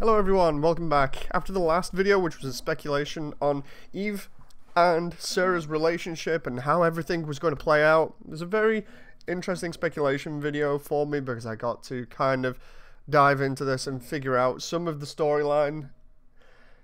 Hello everyone, welcome back. After the last video, which was a speculation on Eve and Sarah's relationship and how everything was going to play out, it was a very interesting speculation video for me because I got to kind of dive into this and figure out some of the storyline.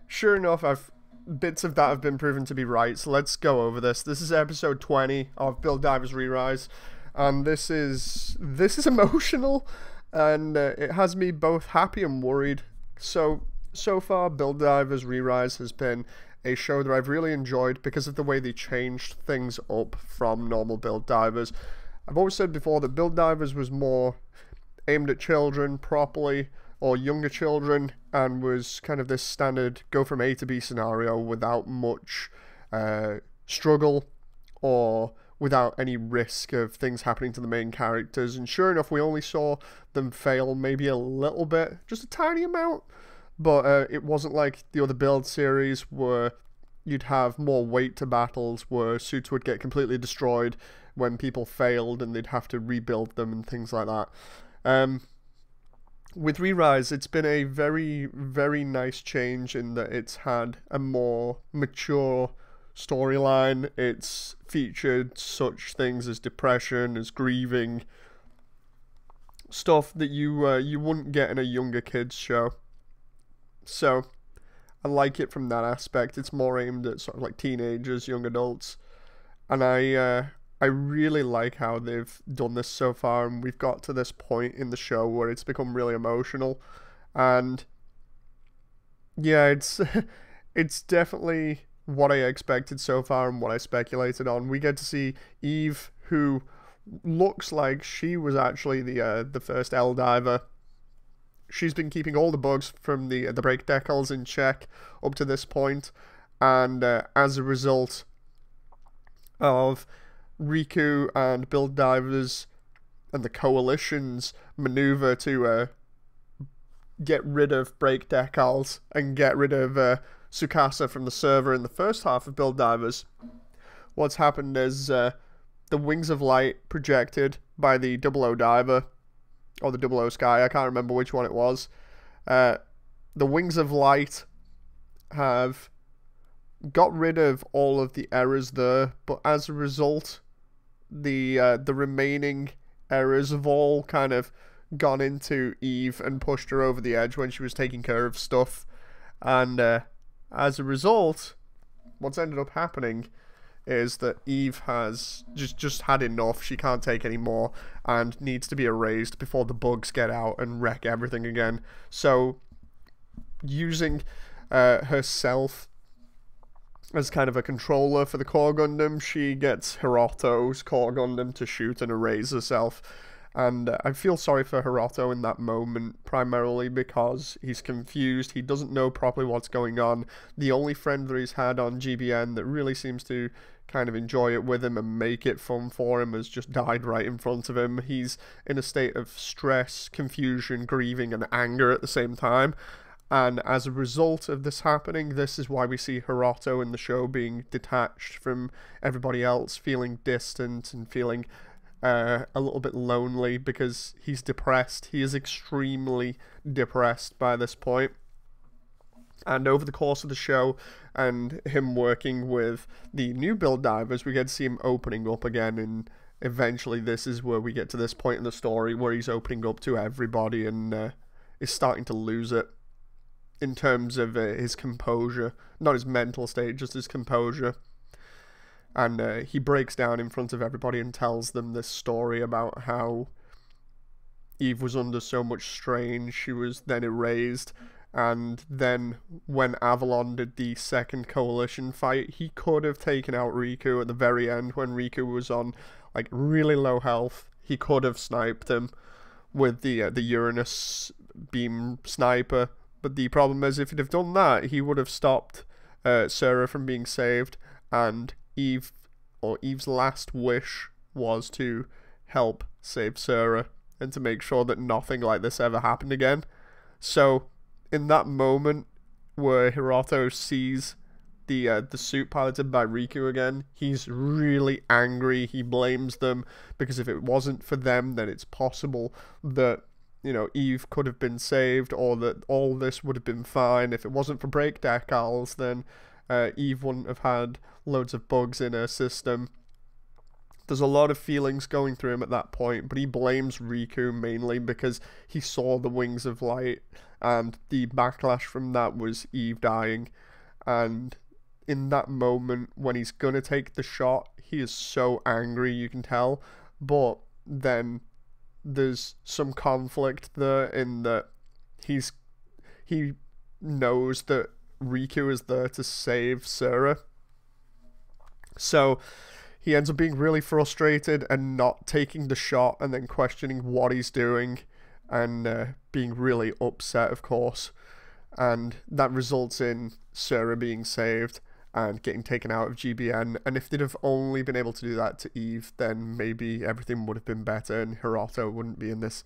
Sure enough, I've bits of that have been proven to be right, so let's go over this. This is episode 20 of Build Divers Re-Rise, and this is this is emotional and uh, it has me both happy and worried so, so far, Build Divers Re-Rise has been a show that I've really enjoyed because of the way they changed things up from normal Build Divers. I've always said before that Build Divers was more aimed at children properly or younger children and was kind of this standard go from A to B scenario without much uh, struggle or without any risk of things happening to the main characters. And sure enough, we only saw them fail maybe a little bit, just a tiny amount. But uh, it wasn't like the other build series where you'd have more weight to battles, where suits would get completely destroyed when people failed and they'd have to rebuild them and things like that. Um, with Re-Rise, it's been a very, very nice change in that it's had a more mature storyline. It's featured such things as depression, as grieving, stuff that you uh, you wouldn't get in a younger kids show. So, I like it from that aspect. It's more aimed at sort of like teenagers, young adults, and I uh, I really like how they've done this so far, and we've got to this point in the show where it's become really emotional, and yeah, it's it's definitely what I expected so far and what I speculated on. We get to see Eve, who looks like she was actually the uh, the first ELDiver. She's been keeping all the bugs from the the break decals in check up to this point, and uh, as a result of Riku and Build Divers and the coalition's maneuver to uh, get rid of break decals and get rid of Tsukasa from the server in the first half of Build Divers, what's happened is uh, the Wings of Light projected by the Double O Diver, or the Double O Sky, I can't remember which one it was. Uh, the Wings of Light have got rid of all of the errors there, but as a result, the uh, the remaining errors have all kind of gone into Eve and pushed her over the edge when she was taking care of stuff, and uh, as a result, what's ended up happening is that Eve has just just had enough. She can't take any more and needs to be erased before the bugs get out and wreck everything again. So, using uh, herself as kind of a controller for the core Gundam, she gets Hiroto's core Gundam to shoot and erase herself and uh, I feel sorry for Hiroto in that moment, primarily because he's confused. He doesn't know properly what's going on. The only friend that he's had on GBN that really seems to kind of enjoy it with him and make it fun for him has just died right in front of him. He's in a state of stress, confusion, grieving, and anger at the same time. And as a result of this happening, this is why we see Hiroto in the show being detached from everybody else, feeling distant and feeling uh, a little bit lonely because he's depressed. He is extremely depressed by this point. And over the course of the show and him working with the new build divers, we get to see him opening up again. And eventually, this is where we get to this point in the story where he's opening up to everybody and uh, is starting to lose it in terms of uh, his composure. Not his mental state, just his composure and uh, he breaks down in front of everybody and tells them this story about how Eve was under so much strain, she was then erased, and then when Avalon did the second coalition fight, he could have taken out Riku at the very end when Riku was on like really low health. He could have sniped him with the uh, the Uranus beam sniper, but the problem is if he'd have done that, he would have stopped uh, Sarah from being saved, and Eve or Eve's last wish was to help save Sarah and to make sure that nothing like this ever happened again. So, in that moment where Hiroto sees the uh, the suit piloted by Riku again, he's really angry. He blames them because if it wasn't for them, then it's possible that you know, Eve could have been saved or that all this would have been fine. If it wasn't for break decals, then uh, Eve wouldn't have had loads of bugs in her system. There's a lot of feelings going through him at that point, but he blames Riku mainly because he saw the wings of light, and the backlash from that was Eve dying. And in that moment, when he's gonna take the shot, he is so angry, you can tell. But then there's some conflict there in that he's he knows that Riku is there to save Sarah. So he ends up being really frustrated and not taking the shot and then questioning what he's doing and uh, being really upset, of course. And that results in Sarah being saved and getting taken out of GBN. And if they'd have only been able to do that to Eve, then maybe everything would have been better and Hiroto wouldn't be in this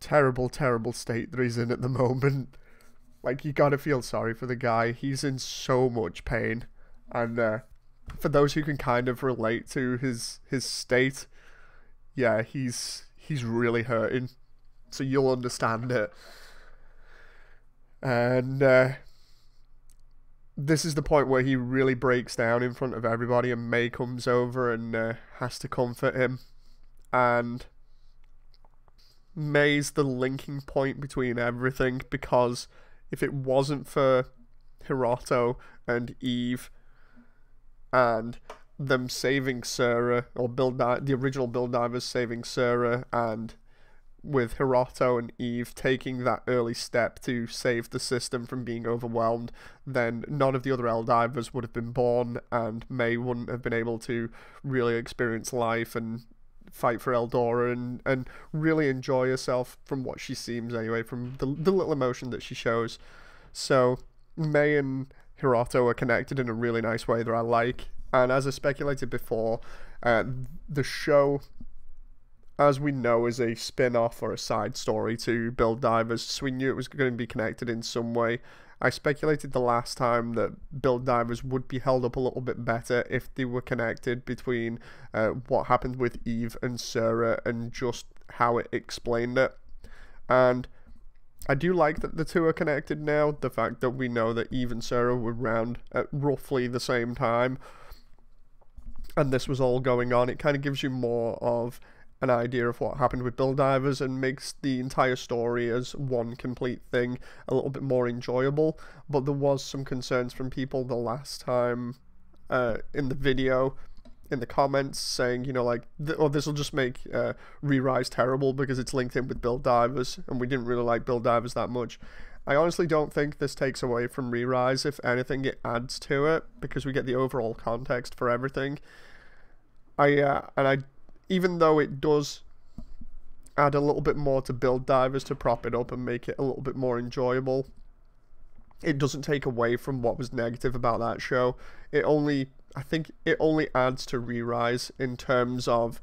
terrible, terrible state that he's in at the moment. Like, you gotta feel sorry for the guy. He's in so much pain. And uh, for those who can kind of relate to his his state, yeah, he's he's really hurting. So you'll understand it. And uh, this is the point where he really breaks down in front of everybody, and May comes over and uh, has to comfort him. And Mei's the linking point between everything because if it wasn't for Hiroto and Eve and them saving Sarah, or Bill Di- the original Build Divers saving Sarah and with Hiroto and Eve taking that early step to save the system from being overwhelmed, then none of the other Eldivers would have been born, and May wouldn't have been able to really experience life and fight for Eldora and, and really enjoy herself from what she seems anyway, from the, the little emotion that she shows. So May and Hiroto are connected in a really nice way that I like. And as I speculated before, uh, the show as we know, is a spin off or a side story to Build Divers, so we knew it was going to be connected in some way. I speculated the last time that Build Divers would be held up a little bit better if they were connected between uh, what happened with Eve and Sarah and just how it explained it. And I do like that the two are connected now. The fact that we know that Eve and Sarah were around at roughly the same time and this was all going on, it kind of gives you more of an idea of what happened with Build Divers and makes the entire story as one complete thing a little bit more enjoyable. But there was some concerns from people the last time uh, in the video, in the comments, saying, you know, like, th- oh, this will just make uh, Re-Rise terrible because it's linked in with Build Divers, and we didn't really like Build Divers that much. I honestly don't think this takes away from Re-Rise. If anything, it adds to it because we get the overall context for everything. I uh, and I even though it does add a little bit more to build divers to prop it up and make it a little bit more enjoyable it doesn't take away from what was negative about that show. It only i think it only adds to re-rise in terms of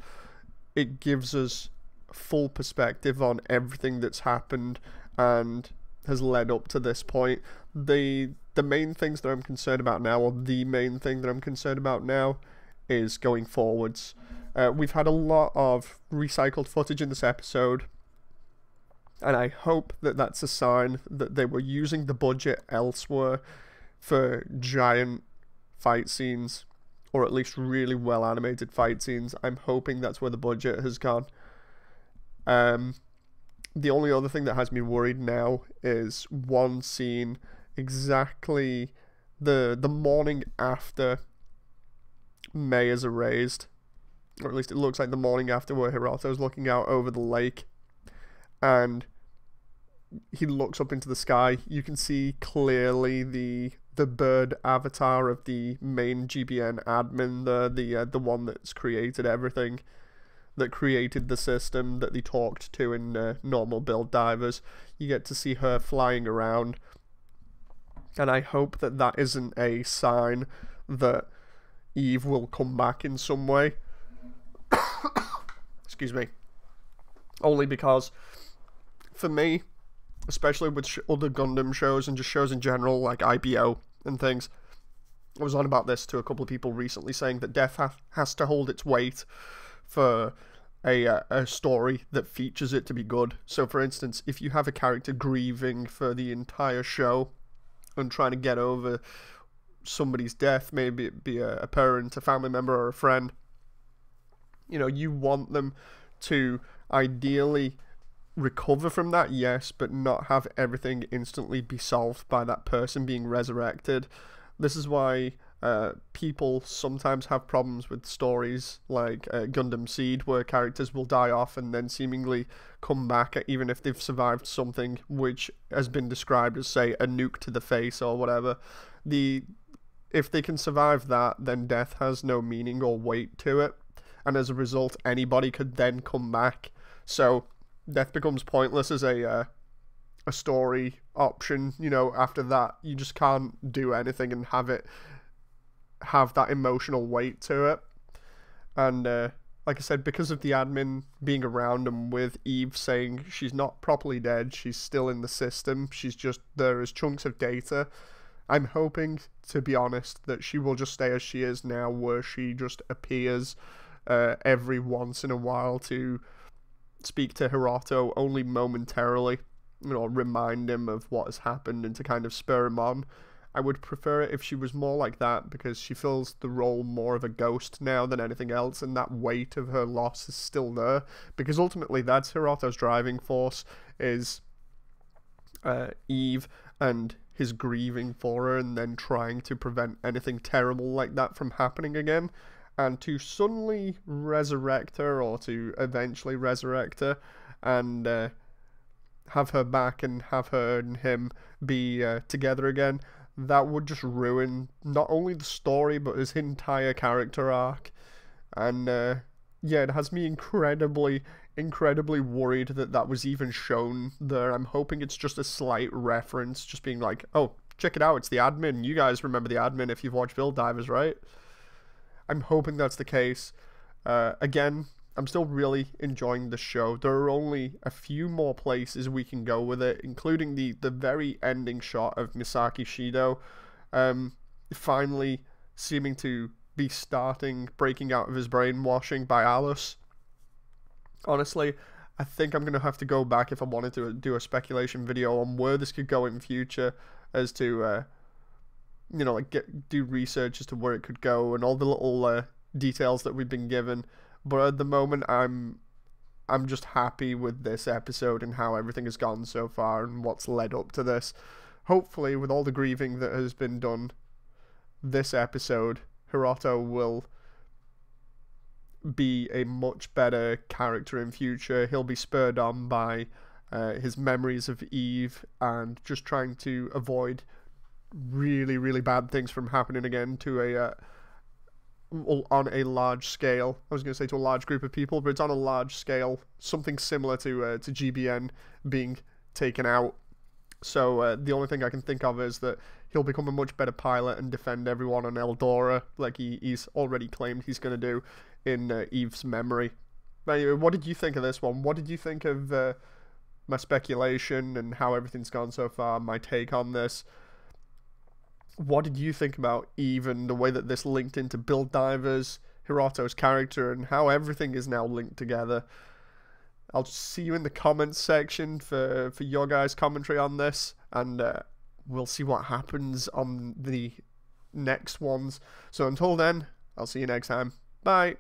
it gives us full perspective on everything that's happened and has led up to this point. The the main things that i'm concerned about now or the main thing that i'm concerned about now is going forwards uh, we've had a lot of recycled footage in this episode, and I hope that that's a sign that they were using the budget elsewhere for giant fight scenes, or at least really well animated fight scenes. I'm hoping that's where the budget has gone. Um, the only other thing that has me worried now is one scene exactly the the morning after May is erased or at least it looks like the morning after where Hiroto's looking out over the lake and he looks up into the sky. You can see clearly the the bird avatar of the main GBN admin, the the uh, the one that's created everything, that created the system that they talked to in uh, normal build divers. You get to see her flying around, and I hope that that isn't a sign that Eve will come back in some way excuse me, only because for me, especially with sh- other Gundam shows and just shows in general, like IBO and things, I was on about this to a couple of people recently saying that Death ha- has to hold its weight for a, uh, a story that features it to be good. So, for instance, if you have a character grieving for the entire show and trying to get over somebody's death, maybe it be a, a parent, a family member, or a friend, you know, you want them to ideally recover from that, yes, but not have everything instantly be solved by that person being resurrected. This is why uh, people sometimes have problems with stories like uh, Gundam Seed, where characters will die off and then seemingly come back, even if they've survived something which has been described as, say, a nuke to the face or whatever. The if they can survive that, then death has no meaning or weight to it, and as a result, anybody could then come back. So death becomes pointless as a uh, a story option. You know, after that, you just can't do anything and have it have that emotional weight to it. And uh, like I said, because of the admin being around and with Eve saying she's not properly dead, she's still in the system, she's just there as chunks of data. I'm hoping, to be honest, that she will just stay as she is now, where she just appears uh, every once in a while to speak to Hiroto only momentarily, you know, remind him of what has happened and to kind of spur him on. I would prefer it if she was more like that because she fills the role more of a ghost now than anything else, and that weight of her loss is still there. Because ultimately, that's Hiroto's driving force is uh, Eve and his grieving for her, and then trying to prevent anything terrible like that from happening again. And to suddenly resurrect her, or to eventually resurrect her, and uh, have her back and have her and him be uh, together again that would just ruin not only the story but his entire character arc. And uh, yeah, it has me incredibly, incredibly worried that that was even shown there. I'm hoping it's just a slight reference, just being like, oh, check it out, it's the admin. You guys remember the admin if you've watched Build Divers, right? I'm hoping that's the case. Uh, again, I'm still really enjoying the show. There are only a few more places we can go with it, including the, the very ending shot of Misaki Shido um, finally seeming to be starting breaking out of his brainwashing by Alice. Honestly, I think I'm going to have to go back if I wanted to do a speculation video on where this could go in future as to, uh, you know, like get do research as to where it could go and all the little uh, details that we've been given but at the moment, I'm I'm just happy with this episode and how everything has gone so far and what's led up to this. Hopefully, with all the grieving that has been done this episode, Hiroto will be a much better character in future. He'll be spurred on by uh, his memories of Eve and just trying to avoid really, really bad things from happening again to a uh, on a large scale. I was going to say to a large group of people, but it's on a large scale. Something similar to uh, to GBN being taken out. So uh, the only thing I can think of is that he'll become a much better pilot and defend everyone on Eldora, like he, he's already claimed he's going to do in uh, Eve's memory. Anyway, what did you think of this one? What did you think of uh, my speculation and how everything's gone so far? My take on this what did you think about even the way that this linked into Build Divers, Hiroto's character, and how everything is now linked together? I'll see you in the comments section for, for your guys' commentary on this, and uh, we'll see what happens on the next ones. So until then, I'll see you next time. Bye.